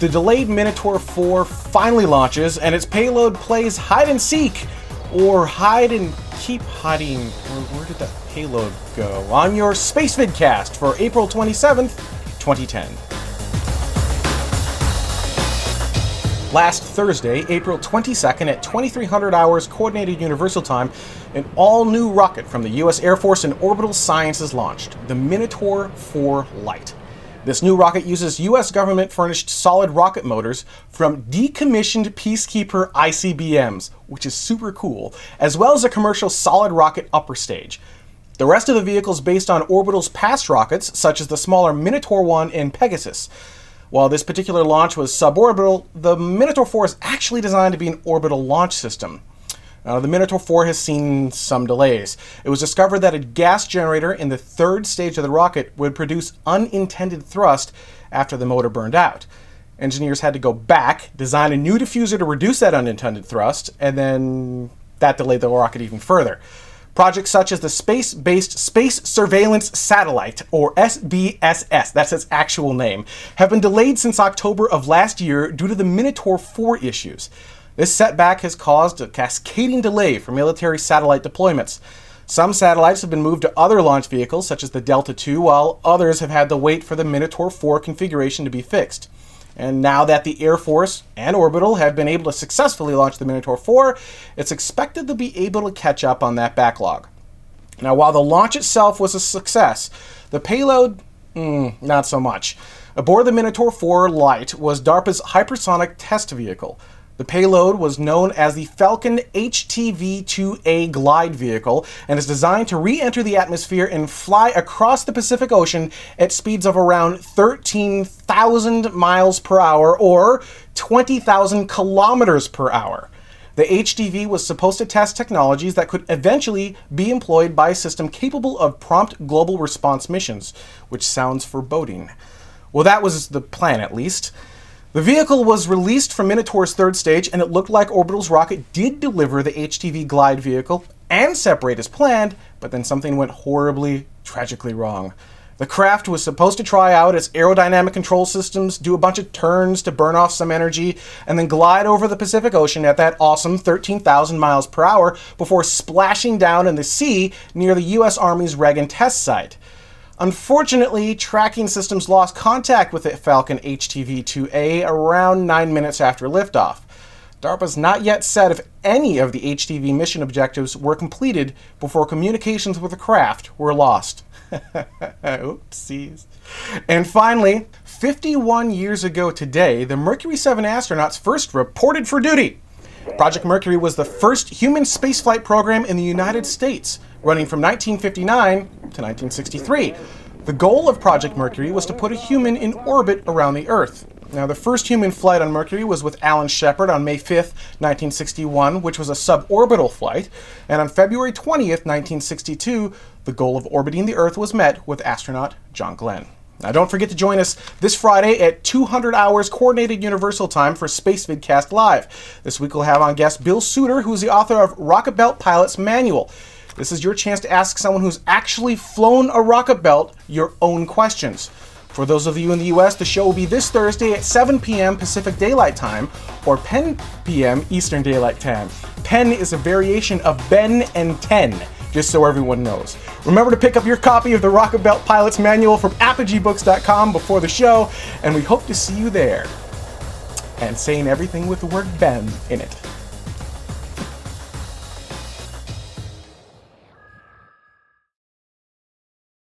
the delayed Minotaur 4 finally launches, and its payload plays hide and seek, or hide and keep hiding. Where did that payload go? On your Spacevidcast for April 27th, 2010. Last Thursday, April 22nd at 2300 hours Coordinated Universal Time, an all-new rocket from the U.S. Air Force and Orbital Sciences launched, the Minotaur 4 Light. This new rocket uses U.S. government furnished solid rocket motors from decommissioned Peacekeeper ICBMs, which is super cool, as well as a commercial solid rocket upper stage. The rest of the vehicle is based on Orbital's past rockets, such as the smaller Minotaur 1 and Pegasus. While this particular launch was suborbital, the Minotaur 4 is actually designed to be an orbital launch system. Uh, the Minotaur 4 has seen some delays. It was discovered that a gas generator in the third stage of the rocket would produce unintended thrust after the motor burned out. Engineers had to go back, design a new diffuser to reduce that unintended thrust, and then that delayed the rocket even further. Projects such as the Space Based Space Surveillance Satellite, or SBSS, that's its actual name, have been delayed since October of last year due to the Minotaur 4 issues. This setback has caused a cascading delay for military satellite deployments. Some satellites have been moved to other launch vehicles, such as the Delta II, while others have had to wait for the Minotaur 4 configuration to be fixed. And now that the Air Force and Orbital have been able to successfully launch the Minotaur 4, it's expected they'll be able to catch up on that backlog. Now, while the launch itself was a success, the payload, mm, not so much. Aboard the Minotaur 4 Light was DARPA's hypersonic test vehicle, the payload was known as the Falcon HTV-2A glide vehicle and is designed to re-enter the atmosphere and fly across the Pacific Ocean at speeds of around 13,000 miles per hour or 20,000 kilometers per hour. The HTV was supposed to test technologies that could eventually be employed by a system capable of prompt global response missions, which sounds foreboding. Well, that was the plan, at least. The vehicle was released from Minotaur's third stage, and it looked like Orbital's rocket did deliver the HTV glide vehicle and separate as planned, but then something went horribly, tragically wrong. The craft was supposed to try out its aerodynamic control systems, do a bunch of turns to burn off some energy, and then glide over the Pacific Ocean at that awesome 13,000 miles per hour before splashing down in the sea near the U.S. Army's Reagan test site. Unfortunately, tracking systems lost contact with the Falcon HTV-2A around 9 minutes after liftoff. DARPA's not yet said if any of the HTV mission objectives were completed before communications with the craft were lost. Oopsies. And finally, 51 years ago today, the Mercury 7 astronauts first reported for duty. Project Mercury was the first human spaceflight program in the United States, running from 1959 to 1963. The goal of Project Mercury was to put a human in orbit around the Earth. Now, the first human flight on Mercury was with Alan Shepard on May 5th, 1961, which was a suborbital flight. And on February 20th, 1962, the goal of orbiting the Earth was met with astronaut John Glenn. Now, don't forget to join us this Friday at 200 hours Coordinated Universal Time for Spacevidcast Live. This week we'll have on guest Bill Suitor, who's the author of Rocket Belt Pilot's Manual. This is your chance to ask someone who's actually flown a rocket belt your own questions. For those of you in the US, the show will be this Thursday at 7 p.m. Pacific Daylight Time or 10 p.m. Eastern Daylight Time. Pen is a variation of Ben and 10 just so everyone knows. Remember to pick up your copy of the Rocket Belt Pilot's Manual from apogeebooks.com before the show, and we hope to see you there. And saying everything with the word Ben in it.